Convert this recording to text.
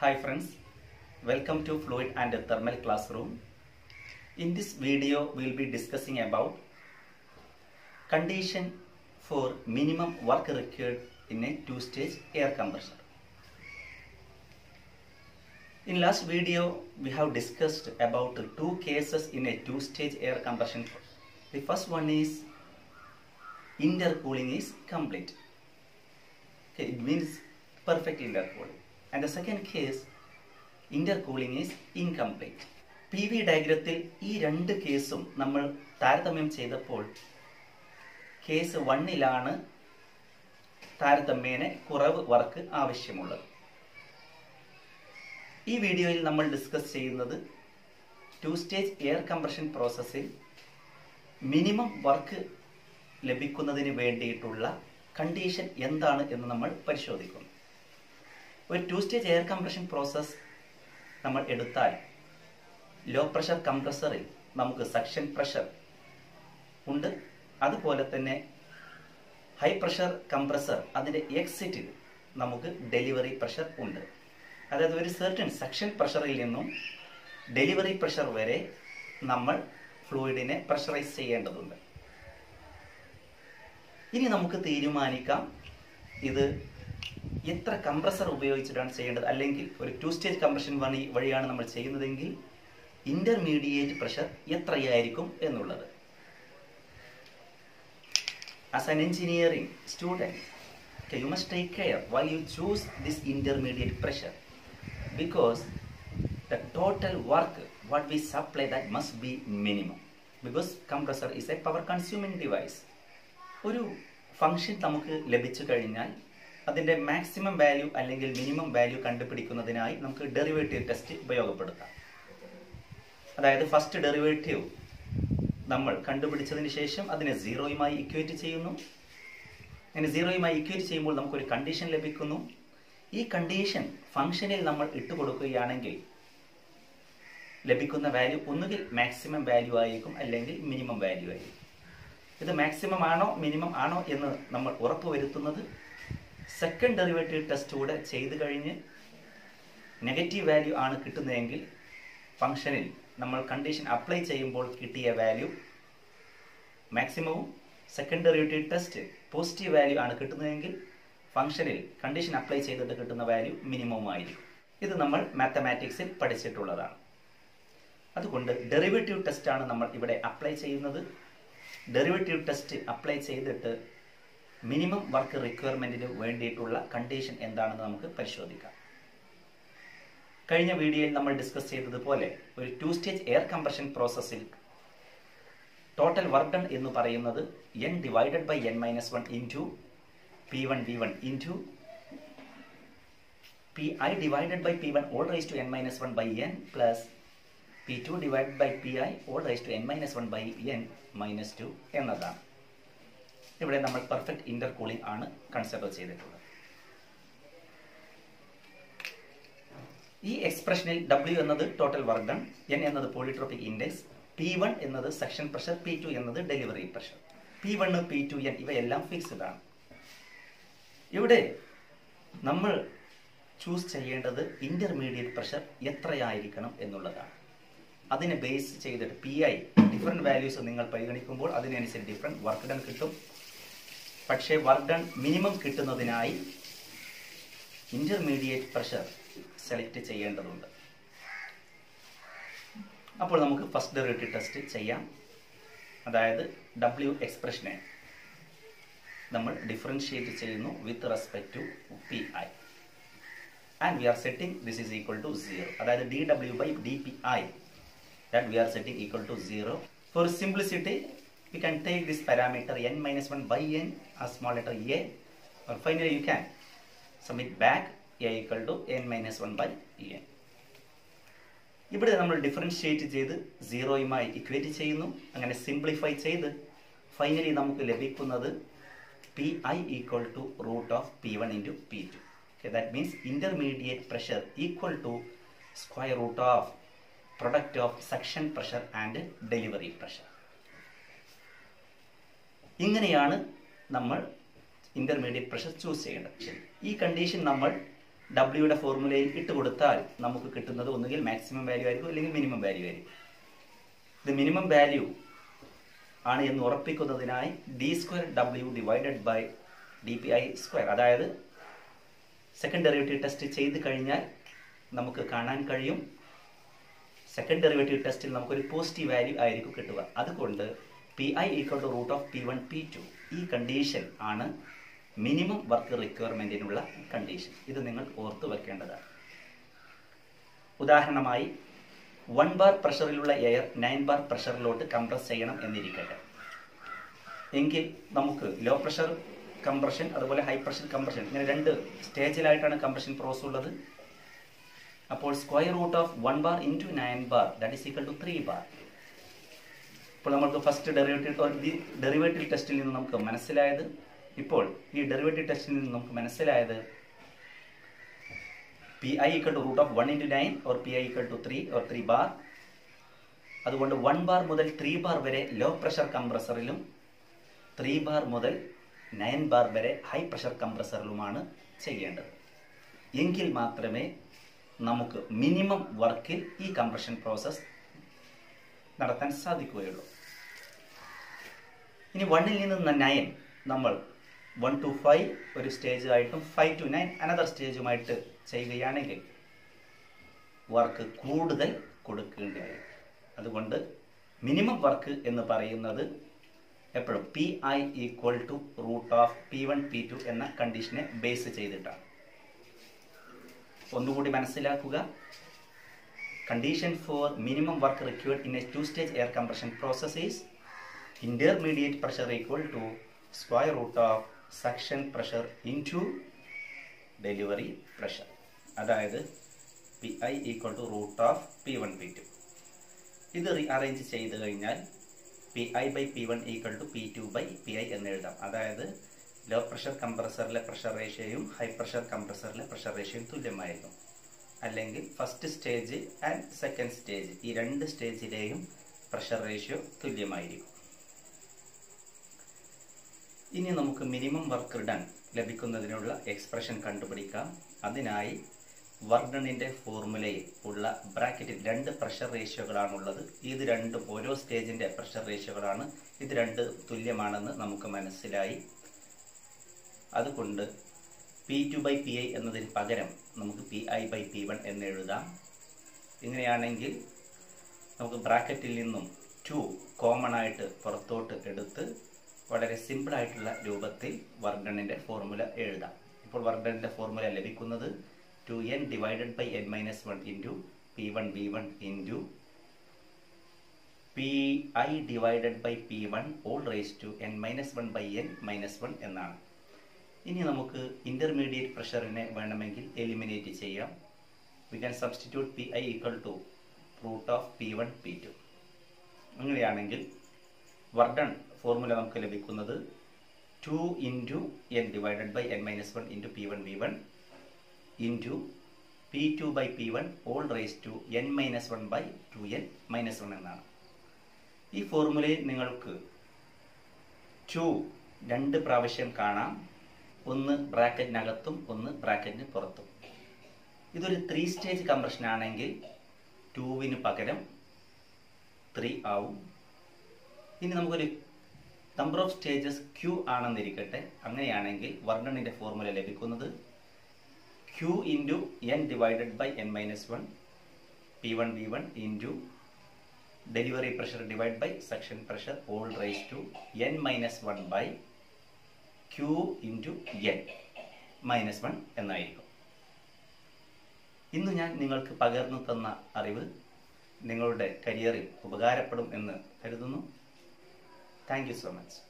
Hi friends, welcome to Fluid and Thermal Classroom. In this video, we will be discussing about condition for minimum work required in a two-stage air compressor. In last video, we have discussed about two cases in a two-stage air compression. The first one is intercooling is complete. Okay, it means perfect intercooling. And the second case, intercooling is incomplete. P V ഡയഗ്രത്തിൽ ഈ രണ്ട് കേസും നമ്മൾ താരതമ്യം ചെയ്തപ്പോൾ case വണ്ണിലാണ് താരതമ്യേന കുറവ് work ആവശ്യമുള്ളത് ഈ വീഡിയോയിൽ നമ്മൾ ഡിസ്കസ് ചെയ്യുന്നത് ടു സ്റ്റേജ് എയർ കംപ്രഷൻ പ്രോസസ്സിൽ മിനിമം വർക്ക് ലഭിക്കുന്നതിന് വേണ്ടിയിട്ടുള്ള കണ്ടീഷൻ എന്താണ് എന്ന് നമ്മൾ പരിശോധിക്കുന്നു ഒരു two stage air compression process നമ്മൾ എടുത്താൽ ലോ പ്രഷർ കംപ്രസറിൽ നമുക്ക് സക്ഷൻ പ്രഷർ ഉണ്ട്. അതുപോലെ തന്നെ ഹൈ പ്രഷർ കംപ്രസർ അതിന്റെ എക്സിറ്റിൽ നമുക്ക് ഡെലിവറി പ്രഷർ ഉണ്ട്. അതായത് ഒരു സെർട്ടൺ സക്ഷൻ പ്രഷറിൽ നിന്നും ഡെലിവറി പ്രഷർ വരെ നമ്മൾ ഫ്ലൂയിഡിനെ പ്രഷറൈസ് ചെയ്യേണ്ടതുണ്ട്. ഇനി നമുക്ക് തീരുമാനിക്കാം. ഇത് എത്ര കംപ്രസർ ഉപയോഗിച്ചിട്ടാണ് ചെയ്യേണ്ടത്? അല്ലെങ്കിൽ ഒരു ടു സ്റ്റേജ് കംപ്രഷൻ വണി വഴിയാണ് നമ്മൾ ചെയ്യുന്നതെങ്കിൽ ഇന്റർമീഡിയറ്റ് പ്രഷർ എത്രയായിരിക്കും എന്നുള്ളത്. As an engineering student you must take care why you choose this intermediate pressure because the total work what we supply that must be minimum because compressor is a power consuming device ഒരു function നമുക്ക് ലഭിച്ചു കഴിഞ്ഞാൽ അതിന്റെ maximum value അല്ലെങ്കിൽ minimum value കണ്ടുപിടിക്കുന്നതിനായി നമുക്ക് derivative test ഉപയോഗപ്പെടുത്താം. അതായത് ഫസ്റ്റ് ഡെറിവേറ്റീവ് നമ്മൾ കണ്ടുപിടിച്ചതിന് ശേഷം അതിനെ സീറോയുമായി ഇക്വേറ്റ് ചെയ്യുന്നു. അങ്ങനെ സീറോയുമായി ഇക്വേറ്റ് ചെയ്യുമ്പോൾ നമുക്കൊരു കണ്ടീഷൻ ലഭിക്കുന്നു. ഈ കണ്ടീഷൻ ഫംഗ്ഷനിൽ നമ്മൾ ഇട്ടുകൊടുക്കുകയാണെങ്കിൽ ലഭിക്കുന്ന വാല്യൂ ഒന്നുകിൽ മാക്സിമം വാല്യൂ ആയിരിക്കും അല്ലെങ്കിൽ മിനിമം വാല്യൂ ആയിരിക്കും. ഇത് മാക്സിമം ആണോ മിനിമം ആണോ എന്ന് നമ്മൾ ഉറപ്പുവരുത്തുന്നത് സെക്കൻഡ് ഡെറിവേറ്റീവ് ടെസ്റ്റ് കൂടെ ചെയ്ത് കഴിഞ്ഞ് നെഗറ്റീവ് വാല്യൂ ആണ് കിട്ടുന്നതെങ്കിൽ ഫംഗ്ഷനിൽ നമ്മൾ കണ്ടീഷൻ അപ്ലൈ ചെയ്യുമ്പോൾ കിട്ടിയ value മാക്സിമവും second derivative test positive value ആണ് കിട്ടുന്നതെങ്കിൽ ഫംഗ്ഷനിൽ കണ്ടീഷൻ അപ്ലൈ ചെയ്തിട്ട് കിട്ടുന്ന വാല്യൂ മിനിമം ആയിരിക്കും. ഇത് നമ്മൾ മാത്തമാറ്റിക്സിൽ പഠിച്ചിട്ടുള്ളതാണ്. അതുകൊണ്ട് ഡെറിവേറ്റീവ് ടെസ്റ്റാണ് നമ്മൾ ഇവിടെ അപ്ലൈ ചെയ്യുന്നത്. ഡെറിവേറ്റീവ് ടെസ്റ്റ് അപ്ലൈ ചെയ്തിട്ട് മിനിമം വർക്ക് റിക്വയർമെന്റിന് വേണ്ടിയിട്ടുള്ള കണ്ടീഷൻ എന്താണെന്ന് നമുക്ക് പരിശോധിക്കാം. കഴിഞ്ഞ വീഡിയോയിൽ നമ്മൾ ഡിസ്കസ് ചെയ്തതുപോലെ ഒരു ടു സ്റ്റേജ് എയർ കംപ്രഷൻ പ്രോസസ്സിൽ ടോട്ടൽ വർക്ക് ഡൺ എന്ന് പറയുന്നത് N divided by N minus one into P one V one into P I divided by P one all raise to N minus one by N plus P two divide by P I all raise to N minus one by N minus two എന്നതാണ്. ഇവിടെ നമ്മൾ perfect Inter cooling ആണ് consider ചെയ്തിട്ടുള്ളത്. ഈ എക്സ്പ്രഷനിൽ W എന്നത് total work done N എന്നത് polytropic index P one എന്നത് സെക്ഷൻ പ്രഷർ പി ടു എന്നത് delivery pressure P one P two N ഇവയെല്ലാം ഫിക്സ്ഡ് ആണ്. ഇവിടെ നമ്മൾ ചൂസ് ചെയ്യേണ്ടത് ഇന്റർമീഡിയറ്റ് പ്രഷർ എത്രയായിരിക്കണം എന്നുള്ളതാണ്. അതിനെ ബേസ് ചെയ്തിട്ട് പി ഐ ഡിഫറെന്റ് വാല്യൂസ് നിങ്ങൾ പരിഗണിക്കുമ്പോൾ അതിനനുസരിച്ച് ഡിഫറെന്റ് വർക്ക് ഡൺ കിട്ടും. പക്ഷേ വർക്ക് ഡൺ മിനിമം കിട്ടുന്നതിനായി ഇന്റർമീഡിയറ്റ് പ്രഷർ സെലക്ട് ചെയ്യേണ്ടതുണ്ട്. അപ്പോൾ നമുക്ക് ഫസ്റ്റ് ഡെറിവേറ്റീവ് ടെസ്റ്റ് ചെയ്യാം. അതായത് ഡബ്ല്യു എക്സ്പ്രഷനെ നമ്മൾ ഡിഫറൻഷിയേറ്റ് ചെയ്യുന്നു with respect to P I and we are setting this is equal to zero അതായത് D W by D P I that we are setting equal to zero for simplicity we can take this parameter n minus 1 by n as small letter a or finally you can. Submit back a equal to n minus 1 by n ഇവിടെ നമ്മൾ differentiate ചെയ്ത് സീറോയുമായി equate ചെയ്യുന്നു. അങ്ങനെ simplify ചെയ്ത് finally നമുക്ക് ലഭിക്കുന്നത് P I equal to root of P one into P two okay that means intermediate pressure equal to square root of product of suction pressure and delivery pressure ഇങ്ങനെയാണ് നമ്മൾ intermediate pressure choose ചെയ്യേണ്ടത്. ഈ condition നമ്മൾ ഡബ്ല്യൂയുടെ ഫോർമുലയിൽ ഇട്ട് കൊടുത്താൽ നമുക്ക് കിട്ടുന്നത് ഒന്നുകിൽ മാക്സിമം വാല്യൂ ആയിരിക്കും അല്ലെങ്കിൽ മിനിമം വാല്യൂ ആയിരിക്കും. ഇത് മിനിമം വാല്യൂ ആണ് എന്ന് ഉറപ്പിക്കുന്നതിനായി D square W divided by D P I square അതായത് സെക്കൻഡ് ഡെറിവേറ്റീവ് ടെസ്റ്റ് ചെയ്ത് കഴിഞ്ഞാൽ നമുക്ക് കാണാൻ കഴിയും സെക്കൻഡ് ഡെറിവേറ്റീവ് ടെസ്റ്റിൽ നമുക്കൊരു പോസിറ്റീവ് വാല്യൂ ആയിരിക്കും കിട്ടുക. അതുകൊണ്ട് P I equal to root of P one P two ഈ കണ്ടീഷൻ ആണ് മിനിമം വർക്ക് റിക്വയർമെന്റിനുള്ള കണ്ടീഷൻ ഇത് നിങ്ങൾ ഓർത്തു വെക്കേണ്ടതാണ്. ഉദാഹരണമായി വൺ ബാർ പ്രഷറിലുള്ള എയർ നയൻ ബാർ പ്രഷറിലോട്ട് കംപ്രസ് ചെയ്യണം എന്നിരിക്കട്ടെ. എങ്കിൽ നമുക്ക് ലോ പ്രഷർ കംപ്രഷൻ അതുപോലെ ഹൈ പ്രഷർ കംപ്രഷൻ ഇങ്ങനെ രണ്ട് സ്റ്റേജിലായിട്ടാണ് കംപ്രഷൻ പ്രോസസ് ഉള്ളത്. അപ്പോൾ square root of one bar into nine bar that is equal to three bar ഇപ്പോൾ നമ്മൾക്ക് ഫസ്റ്റ് ഡെറിവേറ്റീവ് ഡെറിവേറ്റീവ് ടെസ്റ്റിൽ നിന്ന് നമുക്ക് മനസ്സിലായത് ഇപ്പോൾ ഈ ഡെറിവേറ്റീവ് ടെസ്റ്റിൽ നിന്ന് നമുക്ക് മനസ്സിലായത് P I equal to root of one into nine or P I equal to three or three bar അതുകൊണ്ട് വൺ ബാർ മുതൽ ത്രീ ബാർ വരെ ലോ പ്രഷർ കംപ്രസറിലും ത്രീ ബാർ മുതൽ നയൻ ബാർ വരെ ഹൈ പ്രഷർ കംപ്രസറിലുമാണ് ചെയ്യേണ്ടത്. എങ്കിൽ മാത്രമേ നമുക്ക് മിനിമം വർക്കിൽ ഈ കംപ്രഷൻ പ്രോസസ് നടത്താൻ സാധിക്കുകയുള്ളൂ. ഇനി വണ്ണിൽ നിന്ന് നയൻ നമ്മൾ വൺ ടു ഫൈവ് ഒരു സ്റ്റേജ് ആയിട്ടും ഫൈവ് ടു നയൻ അനദർ സ്റ്റേജുമായിട്ട് ചെയ്യുകയാണെങ്കിൽ വർക്ക് കൂടുതൽ കൊടുക്കേണ്ടി വരും അതുകൊണ്ട് മിനിമം വർക്ക് എന്ന് പറയുന്നത് എപ്പോഴും P I equal to root of P one P two എന്ന കണ്ടീഷനെ ബേസ് ചെയ്തിട്ടാണ്. ഒന്നുകൂടി മനസ്സിലാക്കുക. Condition for minimum work required in a two stage air compression process is intermediate pressure equal to square root of suction pressure into delivery pressure. അതായത് P I equal to root of P one P two ഇത് rearrange ചെയ്ത് കഴിഞ്ഞാൽ P I by P one equal to P two by P I എന്ന് എഴുതാം. അതായത് low pressure കംപ്രസറിലെ pressure റേഷ്യയും high pressure കംപ്രസറിലെ പ്രഷർ റേഷ്യയും തുല്യമായിരുന്നു. അല്ലെങ്കിൽ first stage and second stage ഈ രണ്ട് സ്റ്റേജിലെയും പ്രഷർ റേഷ്യോ തുല്യമായിരിക്കും. ഇനി നമുക്ക് മിനിമം വർക്ക് ഡൺ ലഭിക്കുന്നതിനുള്ള എക്സ്പ്രഷൻ കണ്ടുപിടിക്കാം. അതിനായി വർക്ക് ഡണിന്റെ ഫോർമുലയിൽ ഉള്ള ബ്രാക്കറ്റിൽ രണ്ട് പ്രഷർ റേഷ്യോകളാണുള്ളത് ഇത് രണ്ടും ഓരോ സ്റ്റേജിന്റെ പ്രഷർ റേഷ്യോകളാണ് ഇത് രണ്ട് തുല്യമാണെന്ന് നമുക്ക് മനസ്സിലായി. അതുകൊണ്ട് P two by P I എന്നതിന് പകരം നമുക്ക് P I by P one എന്ന് എഴുതാം. ഇങ്ങനെയാണെങ്കിൽ നമുക്ക് ബ്രാക്കറ്റിൽ നിന്നും ടു കോമൺ ആയിട്ട് പുറത്തോട്ട് എടുത്ത് വളരെ സിമ്പിളായിട്ടുള്ള രൂപത്തിൽ വർഗണിന്റെ ഫോർമുല എഴുതാം. ഇപ്പോൾ വർഗണിന്റെ ഫോർമുല ലഭിക്കുന്നത് two N divided by N minus one into P one B one into P I divided by P one all raise to N minus one by N minus one എന്നാണ്. ഇനി നമുക്ക് intermediate പ്രഷറിനെ വേണമെങ്കിൽ eliminate ചെയ്യാം. We can substitute P I equal to root of P one P two അങ്ങനെയാണെങ്കിൽ work done formula നമുക്ക് ലഭിക്കുന്നത് two into N divided by N minus one into P one B one into P two by P one all raise to N minus one by two N minus one എന്നാണ്. ഈ ഫോർമുലയിൽ നിങ്ങൾക്ക് to രണ്ട് പ്രാവശ്യം കാണാം. ഒന്ന് ബ്രാക്കറ്റിനകത്തും ഒന്ന് ബ്രാക്കറ്റിന് പുറത്തും. ഇതൊരു ത്രീ സ്റ്റേജ് കംപ്രഷൻ ആണെങ്കിൽ ടൂവിന് പകരം ത്രീ ആവും. ഇനി നമുക്കൊരു നമ്പർ ഓഫ് സ്റ്റേജസ് ക്യൂ ആണെന്നിരിക്കട്ടെ. അങ്ങനെയാണെങ്കിൽ വർണണിന്റെ ഫോർമുല ലഭിക്കുന്നത് Q into N divided by N minus one P one V one into delivery pressure divide by suction pressure all raise to N minus one by Q into N minus one എന്നായിരിക്കും. ഇന്ന് ഞാൻ നിങ്ങൾക്ക് പകർന്നു തന്ന അറിവ് നിങ്ങളുടെ കരിയറിൽ ഉപകാരപ്പെടും എന്ന് കരുതുന്നു. Thank you so much.